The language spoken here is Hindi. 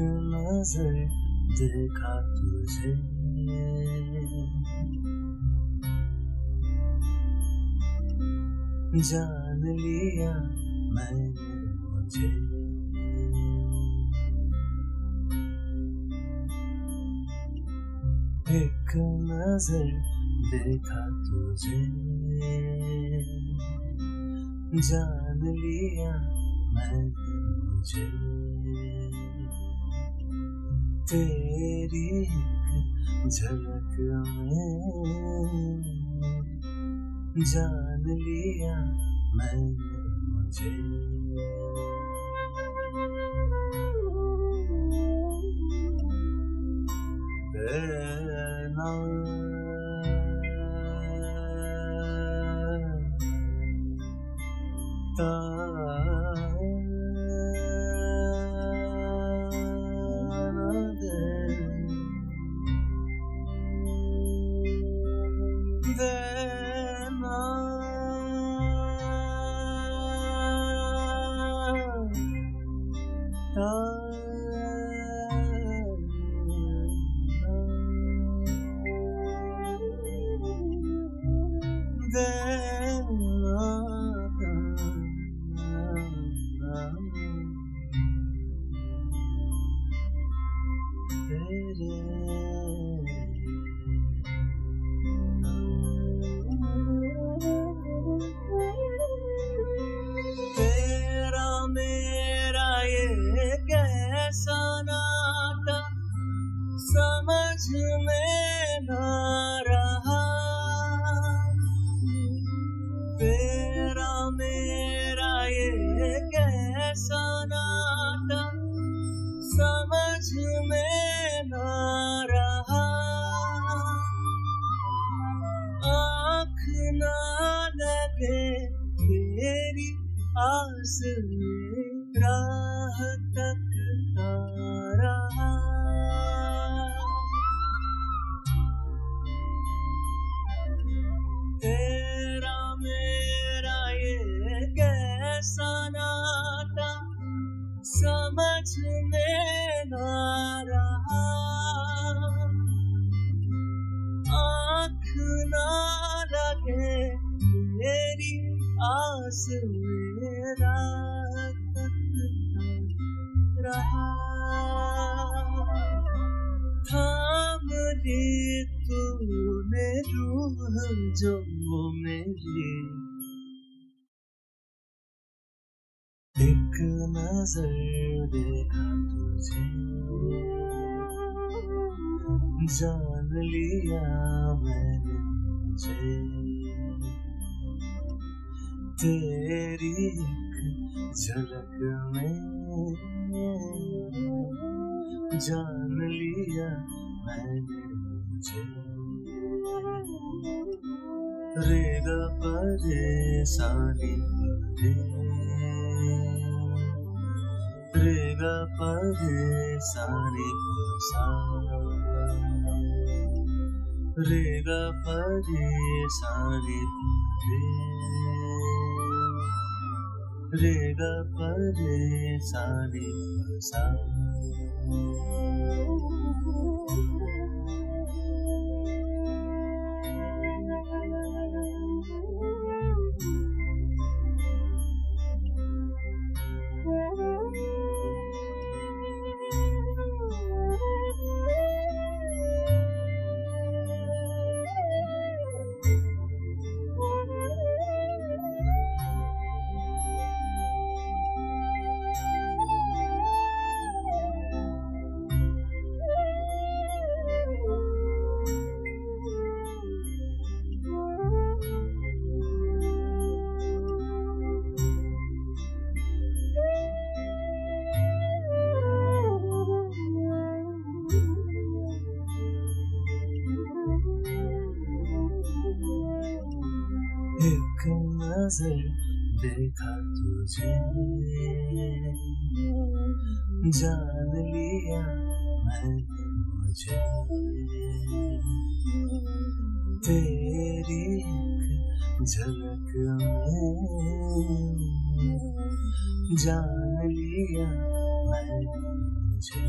नज़र देखा तुझे। जान लिया मैंने मुझे। एक नज़र देखा तुझे। जान लिया मैंने मुझे। तेरी झलक में जान लिया मैंने मुझे। तेरा में राह तकता रहा तेरा मेरा ये कैसा नाता समझ में रहा। आँख ना लगे मेरी आस तूने रूह जो मेरी। एक नज़र देखा तुझे। जान लिया मैंने मुझे तेरी एक झलक में जान लिया मैंने मुझे रेगा परेशानी परे रेगा परेशानी सा रेगा परेशानी रे रेगा परेशानी सा नज़र देखा तुझे जान लिया मैंने मुझे तेरी एक झलक में जान लिया मैंने मुझे